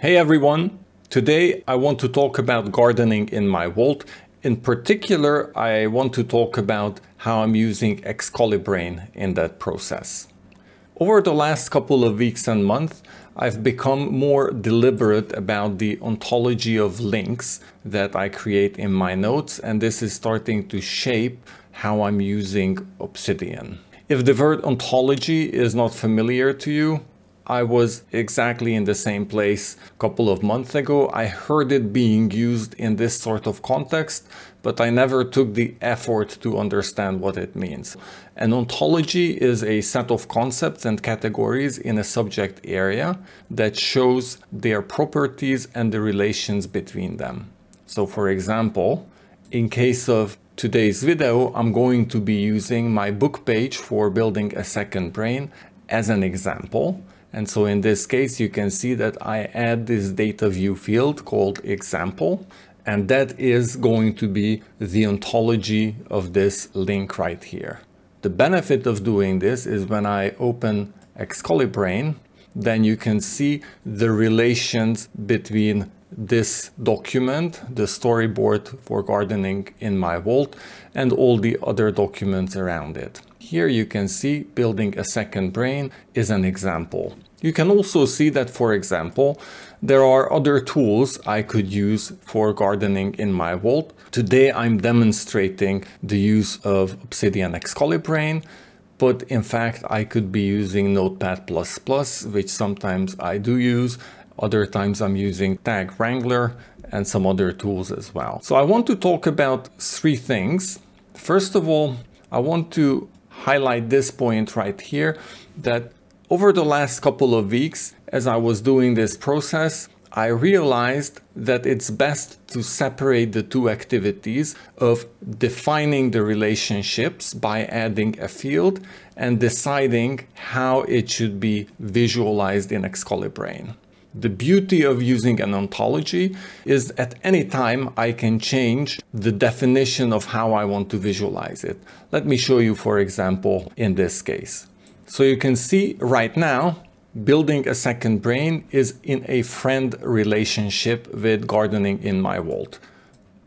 Hey everyone! Today I want to talk about gardening in my vault. In particular, I want to talk about how I'm using ExcaliBrain in that process. Over the last couple of weeks and months, I've become more deliberate about the ontology of links that I create in my notes, and this is starting to shape how I'm using Obsidian. If the word ontology is not familiar to you, I was exactly in the same place a couple of months ago. I heard it being used in this sort of context, but I never took the effort to understand what it means. An ontology is a set of concepts and categories in a subject area that shows their properties and the relations between them. So for example, in case of today's video, I'm going to be using my book page for building a second brain as an example. And so in this case, you can see that I add this Dataview field called example, and that is going to be the ontology of this link right here. The benefit of doing this is when I open ExcaliBrain, then you can see the relations between this document, the storyboard for gardening in my vault, and all the other documents around it. Here you can see building a second brain is an example. You can also see that, for example, there are other tools I could use for gardening in my vault. Today I'm demonstrating the use of Obsidian ExcaliBrain, but in fact I could be using Notepad++, which sometimes I do use, other times I'm using Tag Wrangler and some other tools as well. So I want to talk about three things. First of all, I want to highlight this point right here that over the last couple of weeks, as I was doing this process, I realized that it's best to separate the two activities of defining the relationships by adding a field and deciding how it should be visualized in ExcaliBrain. The beauty of using an ontology is at any time I can change the definition of how I want to visualize it. Let me show you, for example, in this case. So you can see right now, building a second brain is in a friend relationship with gardening in my vault.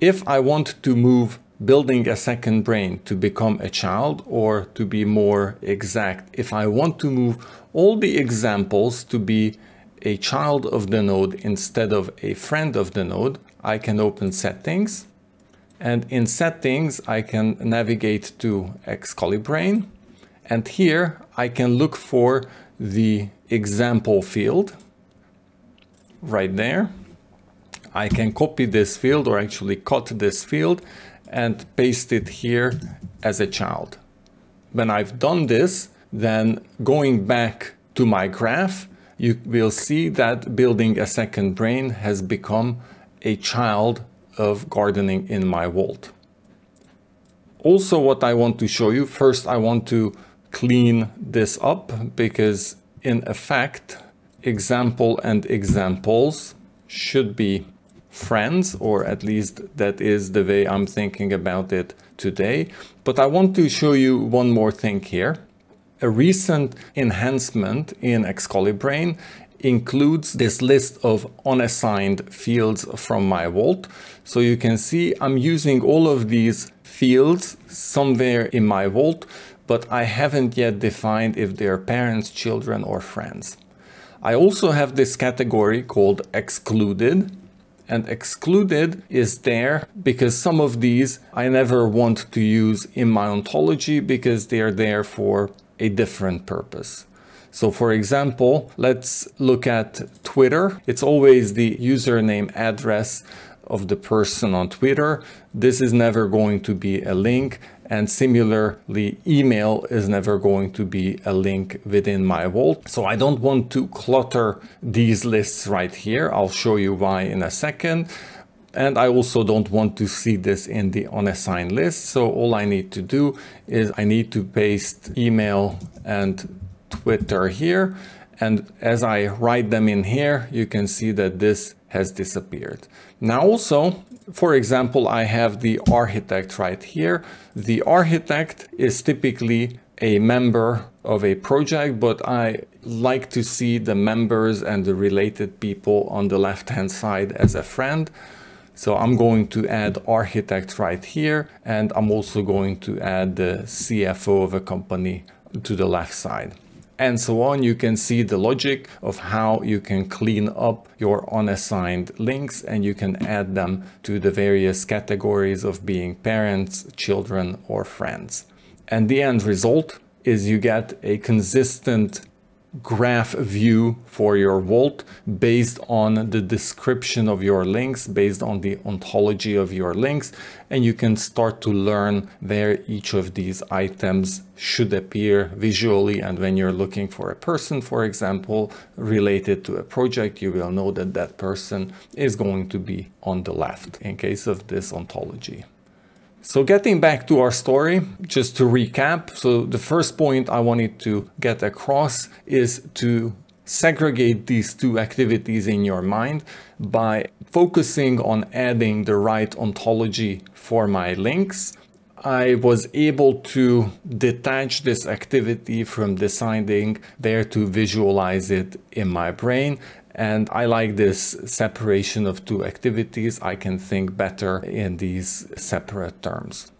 If I want to move building a second brain to become a child or to be more exact, if I want to move all the examples to be a child of the node instead of a friend of the node, I can open settings. And in settings, I can navigate to ExcaliBrain. And here I can look for the example field right there. I can copy this field or actually cut this field and paste it here as a child. When I've done this, then going back to my graph, you will see that building a second brain has become a child of gardening in my vault. Also what I want to show you, first I want to clean this up because in effect, example and examples should be friends, or at least that is the way I'm thinking about it today. But I want to show you one more thing here. A recent enhancement in ExcaliBrain includes this list of unassigned fields from my vault. So you can see I'm using all of these fields somewhere in my vault, but I haven't yet defined if they're parents, children, or friends. I also have this category called excluded, and excluded is there because some of these I never want to use in my ontology because they are there for a different purpose. So for example, let's look at Twitter. It's always the username address of the person on Twitter. This is never going to be a link. And similarly, email is never going to be a link within my vault. So I don't want to clutter these lists right here. I'll show you why in a second. And I also don't want to see this in the unassigned list. So all I need to do is I need to paste email and Twitter here. And as I write them in here, you can see that this has disappeared. Now also, for example, I have the architect right here. The architect is typically a member of a project, but I like to see the members and the related people on the left hand side as a friend. So I'm going to add architect right here, and I'm also going to add the CFO of a company to the left side and so on. You can see the logic of how you can clean up your unassigned links and you can add them to the various categories of being parents, children, or friends. And the end result is you get a consistent graph view for your vault based on the description of your links, based on the ontology of your links, and you can start to learn where each of these items should appear visually. And when you're looking for a person, for example, related to a project, you will know that that person is going to be on the left in case of this ontology. So getting back to our story, just to recap. So the first point I wanted to get across is to segregate these two activities in your mind by focusing on adding the right ontology for my links. I was able to detach this activity from deciding there to visualize it in my brain and I like this separation of two activities. I can think better in these separate terms.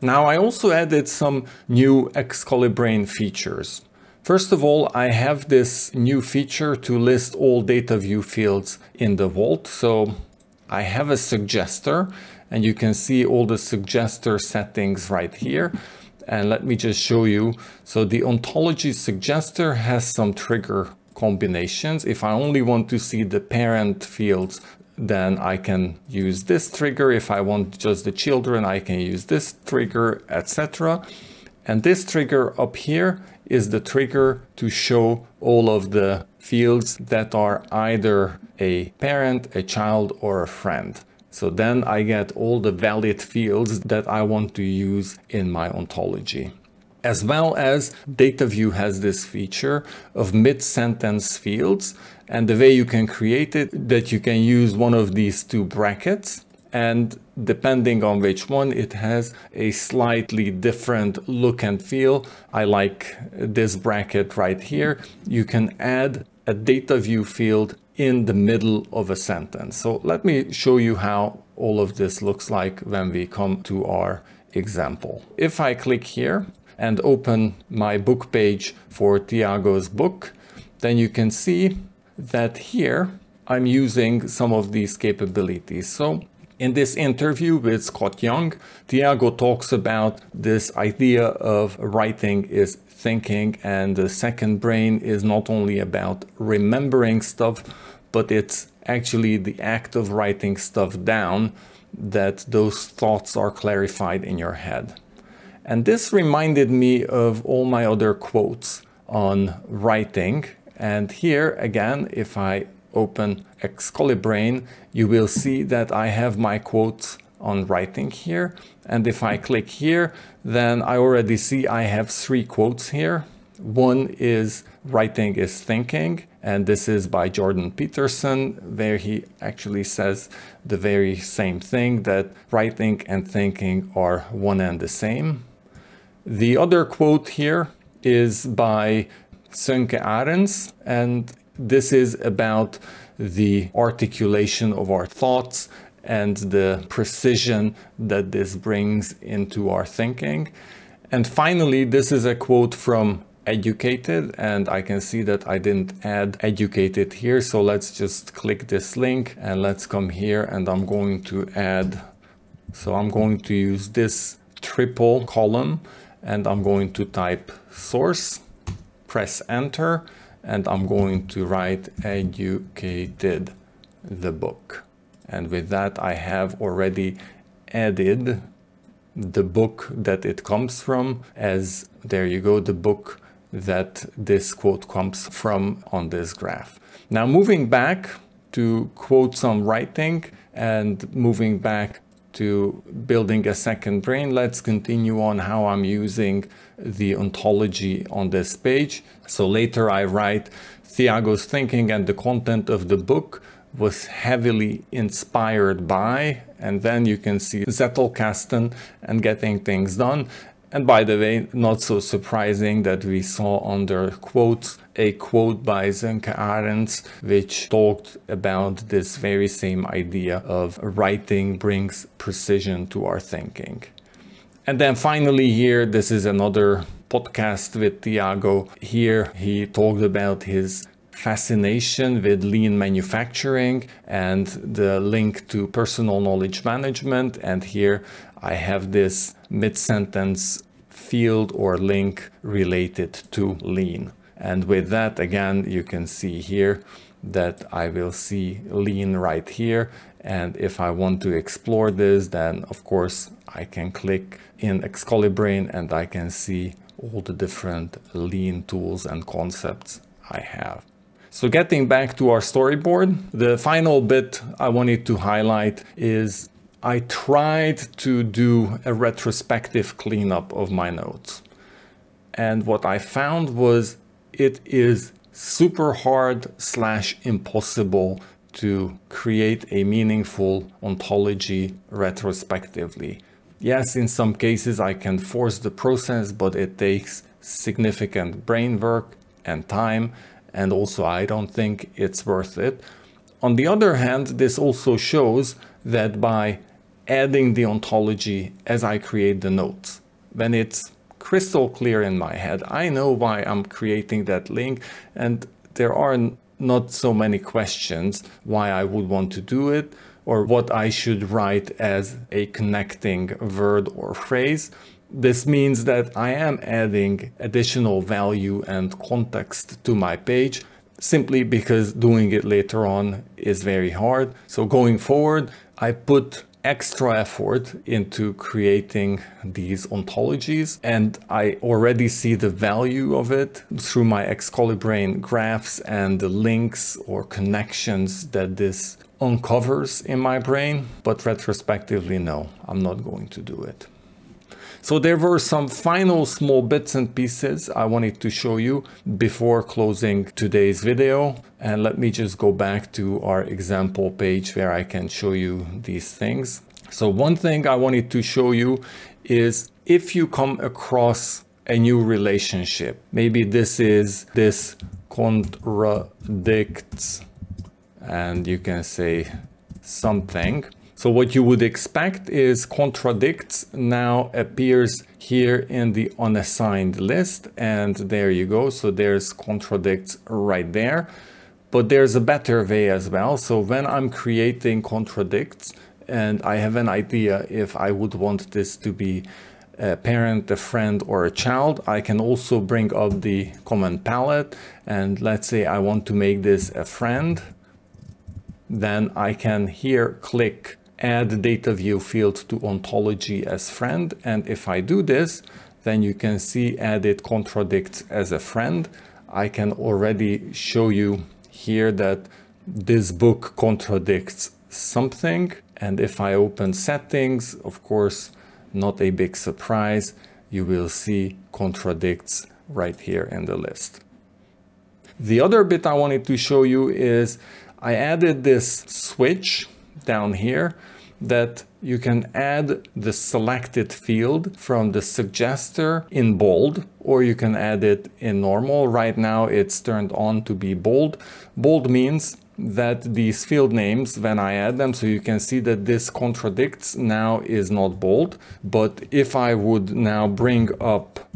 Now I also added some new ExcaliBrain features. First of all, I have this new feature to list all Dataview fields in the Vault. So I have a suggester and you can see all the suggester settings right here. And let me just show you. So the ontology suggester has some trigger combinations. If I only want to see the parent fields, then I can use this trigger. If I want just the children, I can use this trigger, etc. And this trigger up here is the trigger to show all of the fields that are either a parent, a child, or a friend. So then I get all the valid fields that I want to use in my ontology as well as Dataview has this feature of mid-sentence fields. And the way you can create it, that you can use one of these two brackets and depending on which one, it has a slightly different look and feel. I like this bracket right here. You can add a Dataview field in the middle of a sentence. So let me show you how all of this looks like when we come to our example. If I click here, and open my book page for Tiago's book, then you can see that here I'm using some of these capabilities. So in this interview with Scott Young, Tiago talks about this idea of writing is thinking and the second brain is not only about remembering stuff, but it's actually the act of writing stuff down that those thoughts are clarified in your head. And this reminded me of all my other quotes on writing. And here again, if I open ExcaliBrain, you will see that I have my quotes on writing here. And if I click here, then I already see I have three quotes here. One is writing is thinking, and this is by Jordan Peterson, where he actually says the very same thing that writing and thinking are one and the same. The other quote here is by Sönke Ahrens, and this is about the articulation of our thoughts and the precision that this brings into our thinking. And finally, this is a quote from educated and I can see that I didn't add educated here. So let's just click this link and let's come here and I'm going to add. So I'm going to use this triple column and I'm going to type source, press enter, and I'm going to write educated the book. And with that, I have already added the book that it comes from as there you go, the book that this quote comes from on this graph. Now moving back to quote some writing and moving back to building a second brain, let's continue on how I'm using the ontology on this page. So later I write Tiago's thinking and the content of the book was heavily inspired by, and then you can see Zettelkasten and getting things done. And by the way, not so surprising that we saw under quotes a quote by Sönke Ahrens, which talked about this very same idea of writing brings precision to our thinking. And then finally here, this is another podcast with Tiago. Here he talked about his fascination with lean manufacturing and the link to personal knowledge management. And here I have this mid-sentence field or link related to lean. And with that, again, you can see here that I will see lean right here. And if I want to explore this, then of course I can click in ExcaliBrain and I can see all the different lean tools and concepts I have. So getting back to our storyboard, the final bit I wanted to highlight is I tried to do a retrospective cleanup of my notes. And what I found was it is super hard slash impossible to create a meaningful ontology retrospectively. Yes, in some cases I can force the process, but it takes significant brain work and time, and also I don't think it's worth it. On the other hand, this also shows that by adding the ontology as I create the notes, when it's crystal clear in my head, I know why I'm creating that link, and there are not so many questions why I would want to do it or what I should write as a connecting word or phrase. This means that I am adding additional value and context to my page simply because doing it later on is very hard. So going forward, I put extra effort into creating these ontologies and I already see the value of it through my ExcaliBrain graphs and the links or connections that this uncovers in my brain, but retrospectively, no, I'm not going to do it. So there were some final small bits and pieces I wanted to show you before closing today's video. And let me just go back to our example page where I can show you these things. So one thing I wanted to show you is if you come across a new relationship, maybe this is this contradicts and you can say something. So what you would expect is contradicts now appears here in the unassigned list and there you go. So there's contradicts right there, but there's a better way as well. So when I'm creating contradicts and I have an idea if I would want this to be a parent, a friend, or a child. I can also bring up the command palette and let's say I want to make this a friend then I can here click add Dataview field to ontology as friend. And if I do this, then you can see added contradicts as a friend. I can already show you here that this book contradicts something. And if I open settings, of course, not a big surprise, you will see contradicts right here in the list. The other bit I wanted to show you is I added this switch down here that you can add the selected field from the suggester in bold or you can add it in normal. Right now it's turned on to be bold. Bold means that these field names when I add them so you can see that this contradicts now is not bold but if I would now bring up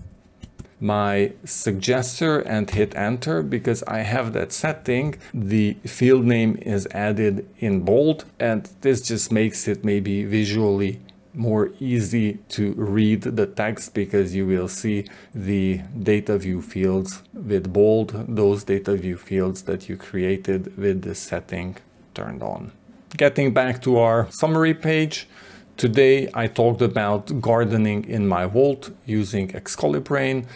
my suggester and hit enter because I have that setting. The field name is added in bold and this just makes it maybe visually more easy to read the text because you will see the Dataview fields with bold, those Dataview fields that you created with the setting turned on. Getting back to our summary page, today I talked about gardening in my vault using ExcaliBrain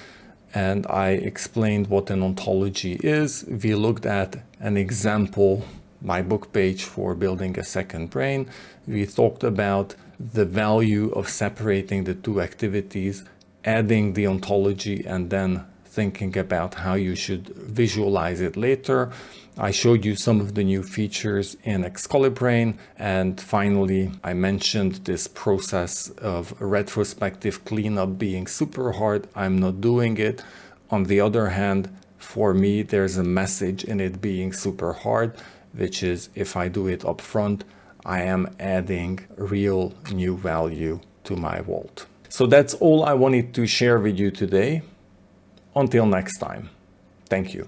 and I explained what an ontology is. We looked at an example, my book page for building a second brain. We talked about the value of separating the two activities, adding the ontology and then thinking about how you should visualize it later. I showed you some of the new features in ExcaliBrain. And finally, I mentioned this process of retrospective cleanup being super hard. I'm not doing it. On the other hand, for me, there's a message in it being super hard, which is if I do it up front, I am adding real new value to my vault. So that's all I wanted to share with you today. Until next time, thank you.